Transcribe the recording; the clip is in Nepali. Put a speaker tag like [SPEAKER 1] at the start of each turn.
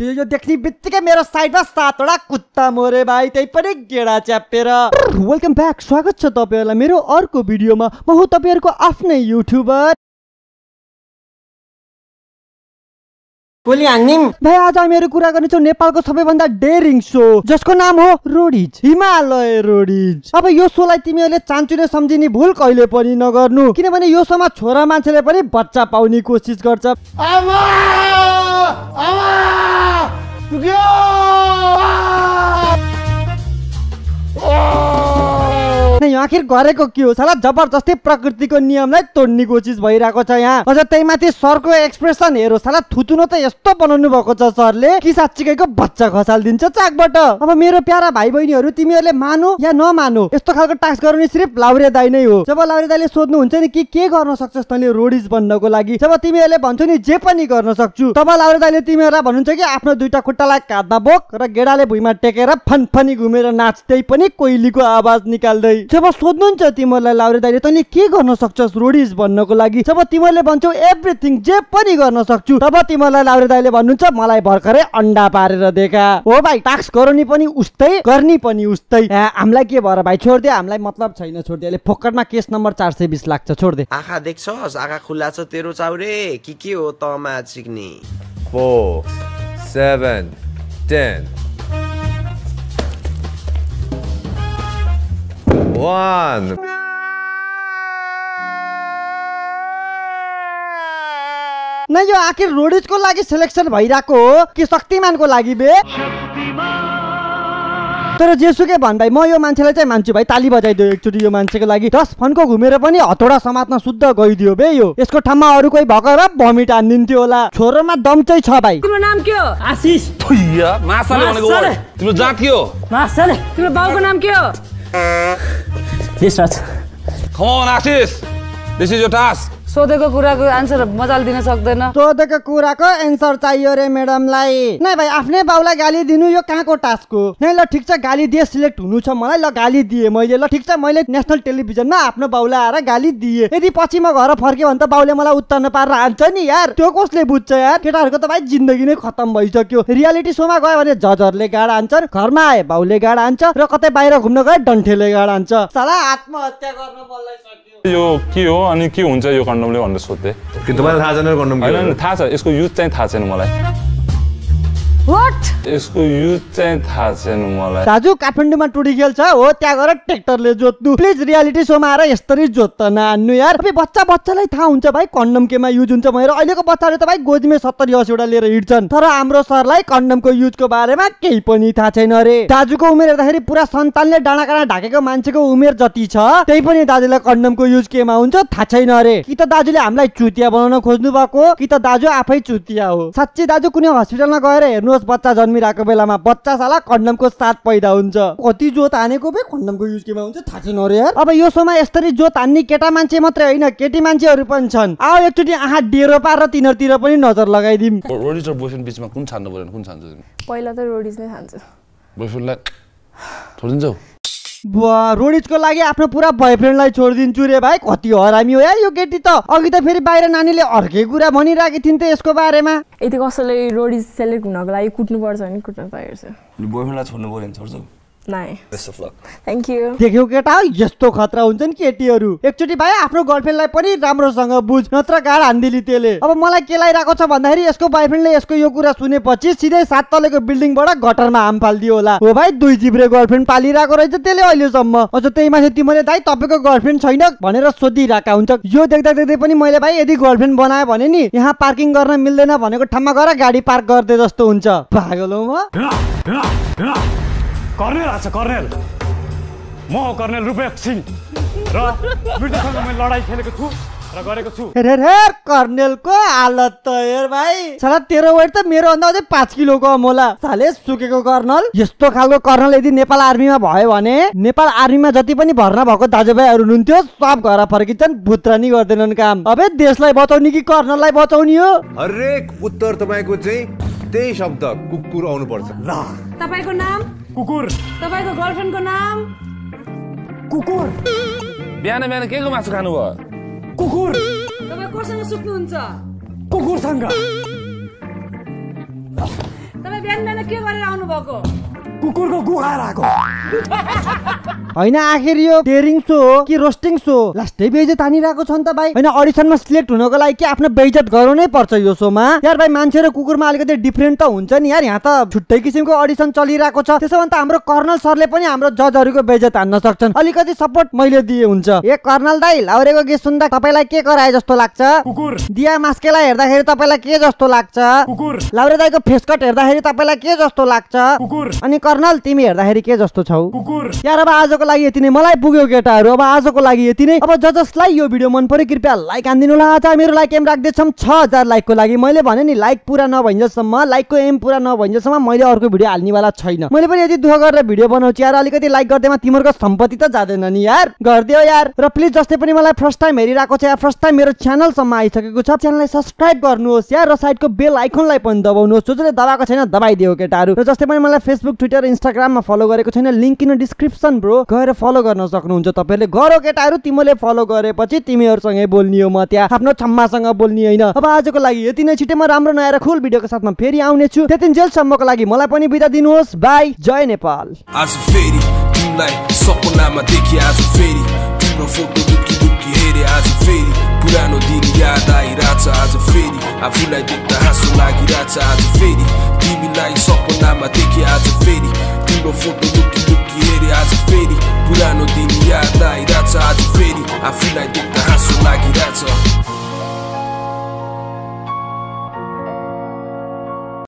[SPEAKER 1] यो यो देख्ने बित्तिकै मेरो साइडमा सातवटा कुत्ता मोरे भाइ त्यही पनि गेडा च्यापेर वेलकम ब्याक स्वागत छ तपाईँहरूलाई मेरो अर्को भिडियोमा। म हो तपाईँहरूको आफ्नै युट्युबर। भाइ आज हामीहरू कुरा गर्नेछौँ नेपालको सबैभन्दा डेरिङ सो जसको नाम हो रोडिज हिमालय रोडिज। अब यो सोलाई तिमीहरूले चान्चुले सम्झिने भुल कहिले पनि नगर्नु किनभने यो सोमा छोरा मान्छेले पनि बच्चा पाउने कोसिस गर्छ।
[SPEAKER 2] 아! 아! 누구야! 아!
[SPEAKER 1] नै आखिर गरेको के हो? साला जबरजस्ती प्रकृतिको नियमलाई तोड्ने कोसिस भइरहेको छ यहाँ। अझ त्यही माथि सरको एक्सप्रेसन हेरो। साला थुतुनो त यस्तो बनाउनु भएको छ सरले। कि साँच्चीकैको बच्चा खसालिदिन्छ चाकबाट। अब मेरो प्यारा भाइ बहिनीहरू तिमीहरूले मानो या नमानो यस्तो खालको टास्क गर्नु सिर्फ लाउरे दाई नै हो। जब लाउरे दाईले सोध्नुहुन्छ नि कि के गर्न सक्छस् तैँले रोडिज बन्नको लागि जब तिमीहरूले भन्छौ नि जे पनि गर्न सक्छु तब लाउरे दाईले तिमीहरूलाई भन्नुहुन्छ कि आफ्नो दुइटा खुट्टालाई काँधमा बोक र गेडाले भुइँमा टेकेर फनफनी घुमेर नाच्दै पनि कोइलीको आवाज निकाल्दै। जब सोध्नुहुन्छ तिमीहरूलाई लाउरे दाइले तैँले के गर्न सक्छस् रोडिज भन्नको लागि? जब तिमीहरूले भन्छौ एभ्रिथिङ जे पनि गर्न सक्छु तब तिमीहरूलाई लाउरे दाइले भन्नुहुन्छ मलाई भर्खरै अन्डा पारेर देखा। हो भाइ टाक्स गराउने पनि उस्तै गर्ने पनि उस्तै। हामीलाई के भएर भाइ छोडिदियो हामीलाई मतलब छैन छोडिदियो अहिले फोकटमा केस नम्बर चार सय बिस लाग्छ छोडिदिए
[SPEAKER 3] आँखा देख्छस् आँखा खुल्ला छ तेरो चाउरे। कि के हो तमा चिक्ने
[SPEAKER 4] four, seven, ten. One.
[SPEAKER 1] न यो आखिर रोडिजको लागि सेलेक्सन भइरहेको हो कि शक्तिमानको लागि बे? तर जेसुकै भन् भाइ म यो मान्छेलाई चाहिँ मान्छु भाइ ताली बजाइदियो एकचोटि यो मान्छेको लागि। दस फन्को घुमेर पनि हतौडा समात्न शुद्ध गइदियो बे यो। यसको ठाउँमा अरू कोही भएकर भमिट हानिदिन्थ्यो होला। छोरोमा दम चाहिँ छ भाइ।
[SPEAKER 5] तिम्रो नाम के हो?
[SPEAKER 6] आशिष।
[SPEAKER 7] थुइया, माछाले भनेको
[SPEAKER 6] माछाले।
[SPEAKER 7] हो। तिम्रो जात के हो।
[SPEAKER 6] मासले
[SPEAKER 5] तिम्रो बाउको नाम के हो?
[SPEAKER 6] This,
[SPEAKER 7] Come on, Ashish. This is your task.
[SPEAKER 5] सोधेको कुराको आन्सर मजाले दिन सक्दैन।
[SPEAKER 1] सोधेको कुराको एन्सर चाहियो रे म्याडमलाई। नै भाइ आफ्नै बाउलाई गाली दिनु यो कहाँको टास्क हो? नै ल ठिक छ गाली दिए सिलेक्ट हुनु छ मलाई ल गाली दिए मैले ल ठिक छ मैले नेसनल टेलिभिजनमा आफ्नो बाउलाई आएर गाली दिए। यदि पछि म घर फर्केँ भने त बाउले मलाई उत्तर नपारेर हान्छ नि यार। त्यो कसले बुझ्छ यार? केटाहरूको त भाइ जिन्दगी नै खतम भइसक्यो। रियालिटी सोमा गयो भने जजहरूले गाड हान्छन् घरमा आए बाउले गाड हान्छ र कतै बाहिर घुम्न गए डन्ठेले गाड हान्छ। साला आत्महत्या गर्न
[SPEAKER 8] यो के हो अनि के हुन्छ यो कन्डमले भनेर सोध्थेँ
[SPEAKER 4] तपाईँलाई थाहा छैन कन्डम?
[SPEAKER 8] थाहा छ यसको युज चाहिँ थाहा छैन मलाई यसको युज चाहिँ थाहा छैन मलाई।
[SPEAKER 1] दाजु काठमाडौँमा टुडी खेल्छ हो त्यहाँ गएर ट्र्याक्टरले जोत्नु। प्लिज रियालिटी सोमा आएर यसरी जोत्त नहान्नु यार। अब बच्चा बच्चालाई थाहा हुन्छ भाइ कन्डम केमा युज हुन्छ भनेर। अहिलेको बच्चाले त भाइ गोजीमै सत्तरी असीवटा लिएर हिँड्छन्। तर हाम्रो सरलाई कन्डमको युजको बारेमा केही पनि थाहा छैन अरे। दाजुको उमेर हेर्दाखेरि पुरा सन्तानले डाँडा काँडा ढाकेको मान्छेको उमेर जति छ त्यही पनि दाजुलाई कन्डमको युज केमा हुन्छ थाहा छैन अरे। कि त दाजुले हामीलाई चुतिया बनाउन खोज्नु भएको कि त दाजु आफै चुतिया हो। साँच्ची दाजु कुनै हस्पिटलमा गएर हेर्नुहोस् बच्चा जन्मिरहेको बेलामा बच्चा साला कन्डमको साथ पैदा हुन्छ। कति जोत हानेको बे कन्डमको युज केमा हुन्छ थाहा छैन अरे यार। अब यो सोमा यसरी जोत हान्ने केटा मान्छे मात्रै होइन केटी मान्छेहरू पनि छन्। आओ एकचोटि आँखा डेरो पारेर तिनीहरूतिर पनि नजर लगाइदिउँ।
[SPEAKER 7] रोडिज र बोयफ्रेन्ड बिचमा कुन छान्नु भने कुन छान्छ
[SPEAKER 5] पहिला त रोडिज नै खान्छु
[SPEAKER 7] बोयफ्रेन्डलाई छोडिदिन्छौ
[SPEAKER 1] रोडिजको लागि आफ्नो पुरा बोयफ्रेन्डलाई छोडिदिन्छु रे भाइ। कति हरामी हो यार यो केटी त। अघि त फेरि बाहिर नानीले अर्कै कुरा भनिरहेकी थिइन् त यसको बारेमा।
[SPEAKER 9] यदि कसैले रोडिज सेलेक्ट हुनको लागि कुट्नुपर्छ भने कुट्न तयार छ
[SPEAKER 10] बोयफ्रेन्डलाई छोड्नु पऱ्यो भने छोड्छौ
[SPEAKER 1] देख्यौ केटा हो यस्तो खतरा हुन्छन् केटीहरू। एकचोटि भाइ आफ्नो गर्लफ्रेन्डलाई पनि राम्रोसँग बुझ नत्र गाड हान्दिली त्यसले। अब मलाई के लागिरहेको छ भन्दाखेरि यसको बोयफ्रेन्डले यसको यो कुरा सुनेपछि सिधै सात तलेको बिल्डिङबाट गटरमा हाम फालिदियो होला। हो भाइ दुई जिब्रे गर्लफ्रेन्ड पालिरहेको रहेछ त्यसले अहिलेसम्म। अझ त्यही माथि तिमीले दाइ तपाईँको गर्लफ्रेन्ड छैन भनेर सोधिरहेका हुन्छ। यो देख्दा देख्दै पनि मैले भाइ यदि गर्लफ्रेन्ड बनायो भने नि यहाँ पार्किङ गर्न मिल्दैन भनेको ठाउँमा गएर गाडी पार्क गर्दै जस्तो हुन्छ। पागल हो म
[SPEAKER 11] कर्नेल आएको छ कर्नेल। म हो कर्नेल रूपेश सिंह। र मृत्युसँग मैले लडाइँ खेलेको छु र गरेको छु।
[SPEAKER 1] हेर हेर हालत त हेर भाइ। साला तेरो वेट त मेरो भन्दा अझै पाँच किलो कम होला। साले सुकेको कर्नल यस्तो खालको कर्नल यदि नेपाल आर्मीमा भयो भने नेपाल आर्मीमा जति पनि भर्ना भएको दाजुभाइहरू हुनुहुन्थ्यो सब घर फर्किन्छन् भुत्रानी गर्दैनन् काम। अबे देशलाई बचाउने कि कर्नललाई बचाउने हो?
[SPEAKER 4] हरेक उत्तर तपाईँको चाहिँ त्यही शब्द कुकुर आउनुपर्छ।
[SPEAKER 11] ल
[SPEAKER 5] तपाईँको नाम?
[SPEAKER 11] कुकुर।
[SPEAKER 5] तपाईँको गर्लफ्रेन्डको नाम?
[SPEAKER 11] कुकुर।
[SPEAKER 7] बिहान बिहान के को मासु खानु भयो
[SPEAKER 11] कुकुर।
[SPEAKER 5] तपाईँ कोसँग सुत्नुहुन्छ?
[SPEAKER 11] कुकुरसँग।
[SPEAKER 5] तपाईँ बिहान बिहान के गरेर आउनु भएको
[SPEAKER 11] कुकुरको गुहार आएको।
[SPEAKER 1] होइन आखिर यो डेरिङ सो हो कि रोस्टिङ सो हो? लास्टै बेइज्जत हानिरहेको छ नि त भाइ। होइन अडिसनमा सिलेक्ट हुनको लागि के आफ्नो बेइज्जत गराउनै पर्छ यो सोमा यार भाइ मान्छे र कुकुरमा अलिकति डिफ्रेन्ट त हुन्छ नि यार। यहाँ त छुट्टै किसिमको अडिसन चलिरहेको छ। त्यसो भने त हाम्रो कर्नल सरले पनि हाम्रो जजहरूको बेइज्जत हान्न सक्छन्। अलिकति सपोर्ट मैले दिए हुन्छ। ए कर्नल दाई लाउरेको गीत सुन्दा तपाईँलाई के कराए जस्तो लाग्छ?
[SPEAKER 11] कुकुर।
[SPEAKER 1] दिया मास्केलाई हेर्दाखेरि तपाईँलाई के जस्तो लाग्छ?
[SPEAKER 11] कुकुर।
[SPEAKER 1] लाउरे दाईको फेसकट हेर्दाखेरि तपाईँलाई के जस्तो लाग्छ?
[SPEAKER 11] कुकुर।
[SPEAKER 1] अनि कर्नल तिमी हेर्दाखेरि के जस्तो छौ?
[SPEAKER 11] कुकुर।
[SPEAKER 1] यार अब आजको लागि यति नै। मलाई पुग्यो केटाहरू। अब आजको लागि यति नै। अब ज जसलाई यो भिडियो मन पर्यो कृपया लाइक हानिदिनु होला। आज मेरो लाइक एम राख्दैछौँ। छ हजार लाइकको लागि। मैले भने नि लाइक पुरा नभइन्जेलसम्म लाइकको एम पुरा नभइन्जेलसम्म मैले अर्को भिडियो हाल्नेवाला छैन। मैले पनि यति दुःख गरेर भिडियो बनाउँछु यार। अलिकति लाइक गर्दैमा तिमीहरूको सम्पत्ति त जाँदैन नि यार। गरिदियो यार। र प्लिज जस्तै पनि मलाई फर्स्ट टाइम हेरिरहेको छ यार फर्स्ट टाइम मेरो च्यानलसम्म आइसकेको छ च्यानललाई सब्सक्राइब गर्नुहोस् यार। र साइडको बेल आइकनलाई पनि दबाउनुहोस्। जो जसले दबाएको छैन दबाइदियो केटाहरू। र जस्तै पनि मलाई फेसबुक ट्विटर इन्स्टाग्राममा फलो गरेको छैन लिङ्क किन डिस्क्रिप्सन ब्रो गएर फलो गर्न सक्नुहुन्छ तपाईँहरूले। गरो केटाहरू तिमीले फलो गरेपछि तिमीहरूसँगै बोल्ने हो म त्यहाँ आफ्नो छम्मासँग बोल्ने होइन। अब आजको लागि यति नै। छिटै म राम्रो नआएर खुल भिडियोको साथमा फेरि आउनेछु। त्यति जेलसम्मको लागि मलाई पनि बिदा दिनुहोस्। बाई। जय नेपाल।
[SPEAKER 6] आज फेरि सपनामा देखे आज फेरि तिम्रो फोटो लुकी लुकी हेरे। आज फेरि पुरानो दिन याद आइरहेछ। आज फेरि आफूलाई देख्दा हाँसो लागिरहेछ। आज फेरि तिमीलाई सपनामा देखे आज फेरि giro foto tutti tutti ieri aziferi Burano di Niyada, Irazza, Aziferi Afila e detta Hassan, Nagi, Razza